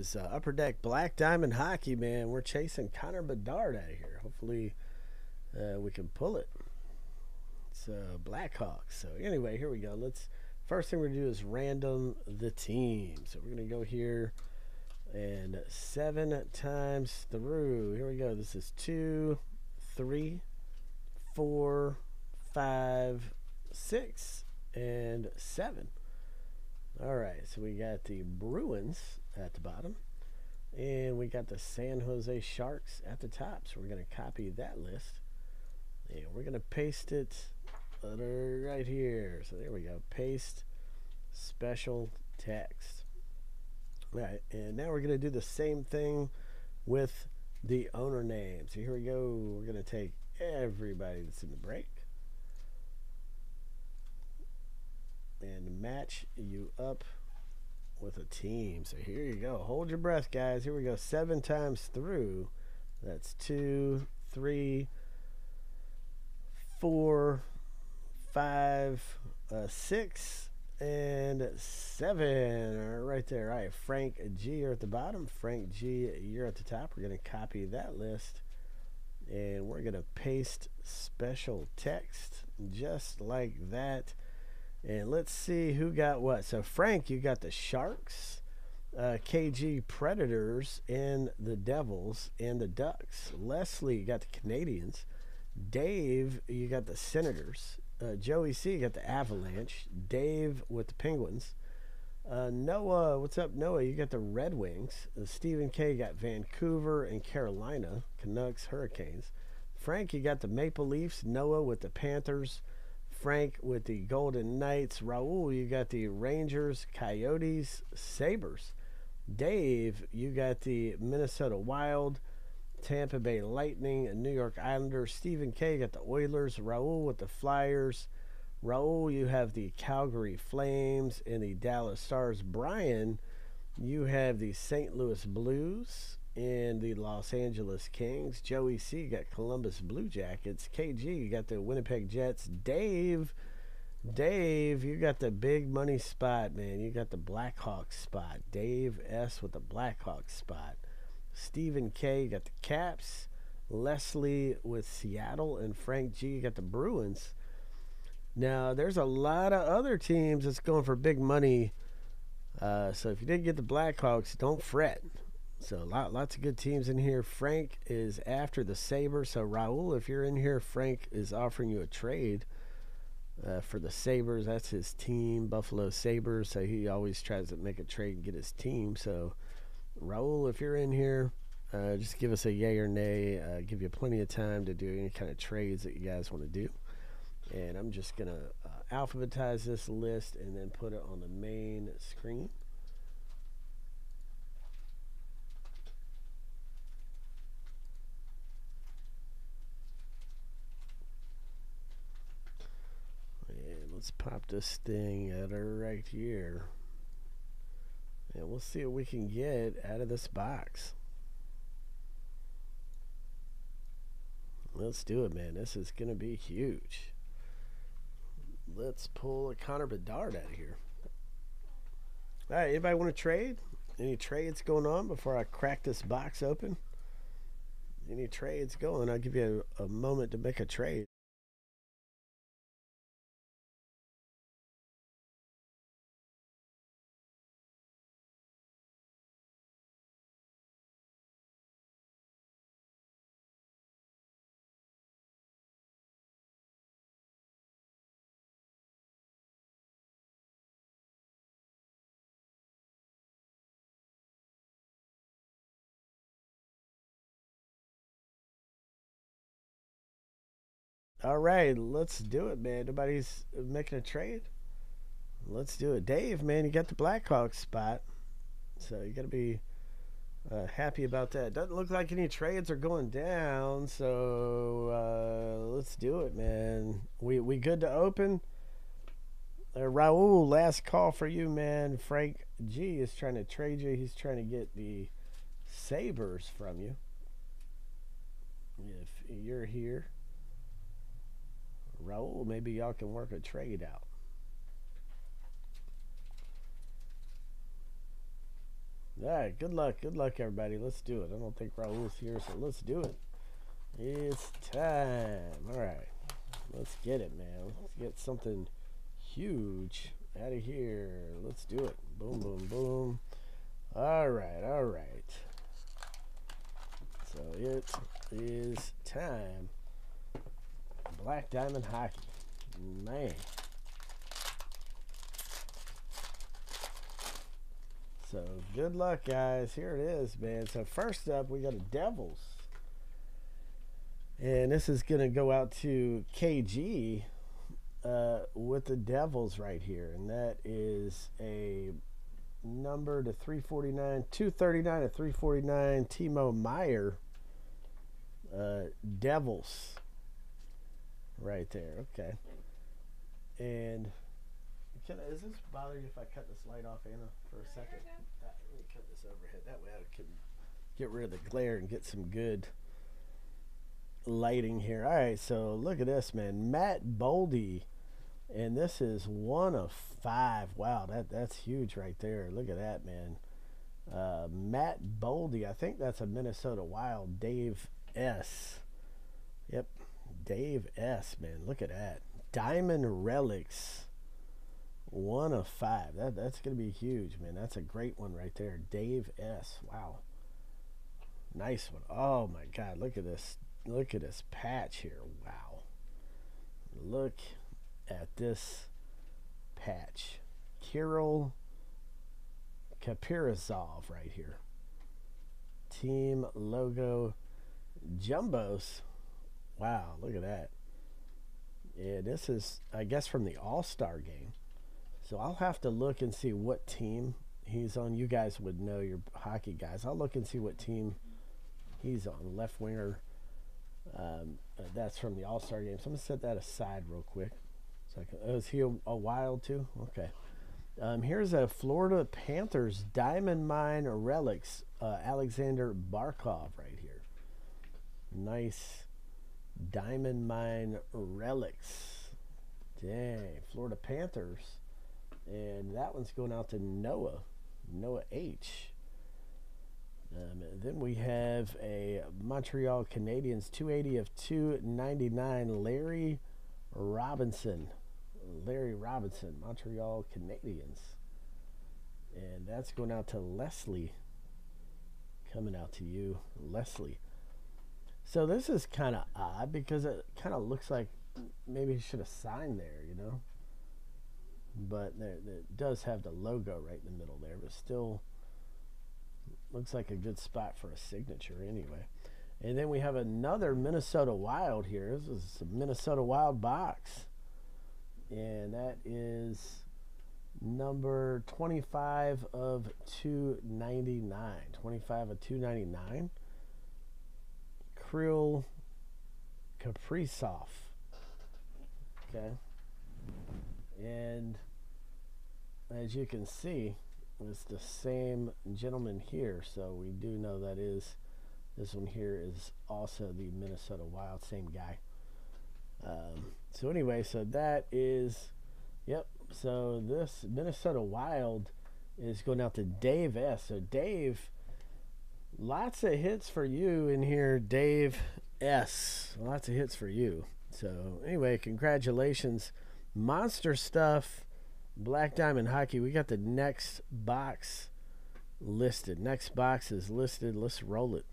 is uh, Upper Deck Black Diamond Hockey, man. We're chasing Connor Bedard out of here. Hopefully, uh, we can pull it. It's uh, Blackhawks. So anyway, here we go. Let's first thing we're gonna do is random the team. So we're gonna go here and seven times through. Here we go. This is two, three, four, five, six, and seven. All right, so we got the Bruins at the bottom, and we got the San Jose Sharks at the top. So we're going to copy that list, and we're going to paste it right here. So there we go. Paste special text. All right, and now we're going to do the same thing with the owner name. So here we go. We're going to take everybody that's in the break and match you up with a team. So here you go. Hold your breath, guys. Here we go. Seven times through. That's two, three, four, five, uh, six, and seven. Right there. All right. Frank G, you're at the bottom. Frank G, you're at the top. We're going to copy that list. And we're going to paste special text just like that. And let's see who got what. So, Frank, you got the Sharks, uh, KG Predators, and the Devils, and the Ducks. Leslie, you got the Canadiens. Dave, you got the Senators. Uh, Joey C, you got the Avalanche. Dave with the Penguins. Uh, Noah, what's up, Noah? You got the Red Wings. Uh, Stephen K got Vancouver and Carolina. Canucks, Hurricanes. Frank, you got the Maple Leafs. Noah with the Panthers. Frank with the Golden Knights. Raul, you got the Rangers, Coyotes, Sabres. Dave, you got the Minnesota Wild, Tampa Bay Lightning, New York Islanders. Stephen K got the Oilers. Raul with the Flyers. Raul, you have the Calgary Flames and the Dallas Stars. Brian, you have the St. Louis Blues and the Los Angeles Kings. Joey C got Columbus Blue Jackets. KG, got the Winnipeg Jets. Dave, Dave, you got the big money spot, man. You got the Blackhawks spot. Dave S with the Blackhawks spot. Stephen K got the Caps. Leslie with Seattle and Frank G got the Bruins. Now, there's a lot of other teams that's going for big money. Uh, so if you didn't get the Blackhawks, don't fret. So lot, lots of good teams in here. Frank is after the Sabres. So Raul, if you're in here, Frank is offering you a trade uh, for the Sabres. That's his team, Buffalo Sabres. So he always tries to make a trade and get his team. So Raul, if you're in here, uh, just give us a yay or nay. Uh, give you plenty of time to do any kind of trades that you guys want to do. And I'm just going to uh, alphabetize this list and then put it on the main screen. Let's pop this thing at her right here. And we'll see what we can get out of this box. Let's do it, man. This is going to be huge. Let's pull a Connor Bedard out of here. All right, anybody want to trade? Any trades going on before I crack this box open? Any trades going? I'll give you a, a moment to make a trade. All right, let's do it, man. Nobody's making a trade. Let's do it. Dave, man, you got the Blackhawks spot. So you got to be uh, happy about that. Doesn't look like any trades are going down. So uh, let's do it, man. We, we good to open? Uh, Raul, last call for you, man. Frank G is trying to trade you. He's trying to get the Sabres from you. If you're here. Raul, maybe y'all can work a trade out. All right, good luck. Good luck, everybody. Let's do it. I don't think Raul's here, so let's do it. It's time. All right. Let's get it, man. Let's get something huge out of here. Let's do it. Boom, boom, boom. All right, all right. So it is time. Black Diamond Hockey. Man. So good luck, guys. Here it is, man. So first up, we got a Devils. And this is going to go out to KG uh, with the Devils right here. And that is a number to 349, 239 to 349, Timo Meier. Uh, Devils right there. Okay. And can, is this bother you if I cut this light off, Anna, for a second? Uh, let me cut this overhead. That way I can get rid of the glare and get some good lighting here. All right, so look at this, man. Matt Boldy. And this is one of five. Wow, that that's huge right there. Look at that, man. Uh, Matt Boldy. I think that's a Minnesota Wild. Dave S. Yep, Dave S. Man, look at that. Diamond Relics. One of five. That that's gonna be huge, man. That's a great one right there. Dave S. Wow. Nice one. Oh my God! Look at this look at this patch here. Wow. Look at this patch. Kirill Kaprizov right here. Team logo Jumbos. Wow, look at that. Yeah, this is, I guess, from the All Star game. So I'll have to look and see what team he's on. You guys would know, your hockey guys. I'll look and see what team he's on. Left winger um, uh, that's from the All Star game. So I'm gonna set that aside real quick. So can, oh, is he a, a wild too? Okay. Um, here's a Florida Panthers Diamond Mine Relics, uh, Aleksander Barkov right here. Nice Diamond Mine Relics. Dang, Florida Panthers. And that one's going out to Noah, Noah H. Um, then we have a Montreal Canadiens 280 of 299 Larry Robinson. Larry Robinson, Montreal Canadiens. And that's going out to Leslie. Coming out to you, Leslie. So this is kind of odd because it kind of looks like maybe he should have signed there, you know? But there, it does have the logo right in the middle there, but still looks like a good spot for a signature anyway. And then we have another Minnesota Wild here. This is a Minnesota Wild box. And that is number 25 of 299. 25 of 299. Kirill Kaprizov. Okay. And as you can see, it's the same gentleman here, so we do know that is this one here is also the Minnesota Wild, same guy. Um, so anyway, so that is, yep. So this Minnesota Wild is going out to Dave S. So Dave, lots of hits for you in here, Dave S. Lots of hits for you. So anyway, congratulations, monster stuff. Black Diamond Hockey, we got the next box listed. Next box is listed. Let's roll it.